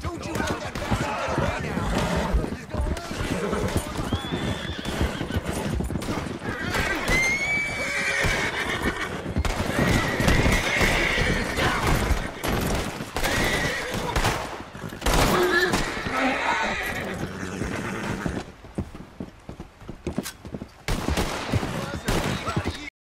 Don't you have that